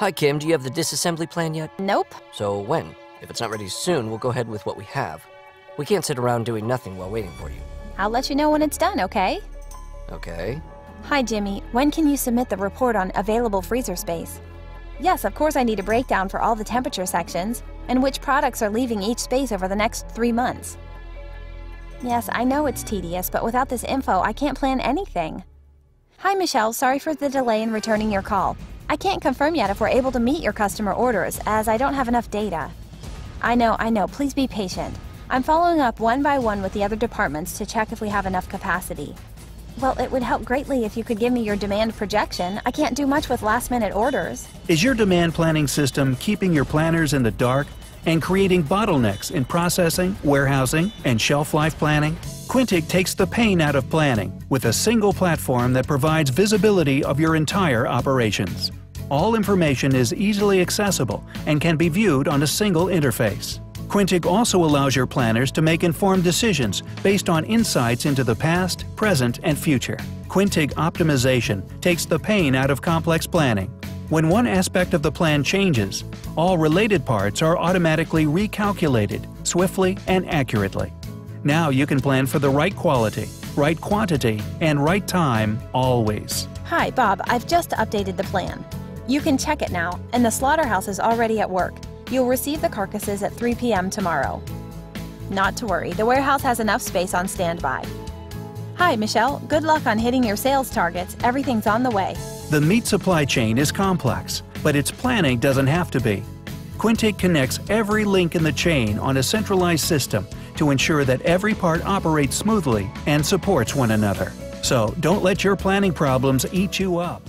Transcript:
Hi, Kim. Do you have the disassembly plan yet? Nope. So when? If it's not ready soon, we'll go ahead with what we have. We can't sit around doing nothing while waiting for you. I'll let you know when it's done, okay? Okay. Hi, Jimmy. When can you submit the report on available freezer space? Yes, of course I need a breakdown for all the temperature sections and which products are leaving each space over the next three months. Yes, I know it's tedious, but without this info, I can't plan anything. Hi, Michelle. Sorry for the delay in returning your call. I can't confirm yet if we're able to meet your customer orders, as I don't have enough data. I know, I know. Please be patient. I'm following up one by one with the other departments to check if we have enough capacity. Well, it would help greatly if you could give me your demand projection. I can't do much with last minute orders. Is your demand planning system keeping your planners in the dark and creating bottlenecks in processing, warehousing, and shelf life planning? Quintiq takes the pain out of planning with a single platform that provides visibility of your entire operations. All information is easily accessible and can be viewed on a single interface. Quintiq also allows your planners to make informed decisions based on insights into the past, present, and future. Quintiq Optimization takes the pain out of complex planning. When one aspect of the plan changes, all related parts are automatically recalculated swiftly and accurately. Now you can plan for the right quality, right quantity, and right time always. Hi, Bob. I've just updated the plan. You can check it now, and the slaughterhouse is already at work. You'll receive the carcasses at 3 p.m. tomorrow. Not to worry, the warehouse has enough space on standby. Hi, Michelle. Good luck on hitting your sales targets. Everything's on the way. The meat supply chain is complex, but its planning doesn't have to be. Quintiq connects every link in the chain on a centralized system to ensure that every part operates smoothly and supports one another. So don't let your planning problems eat you up.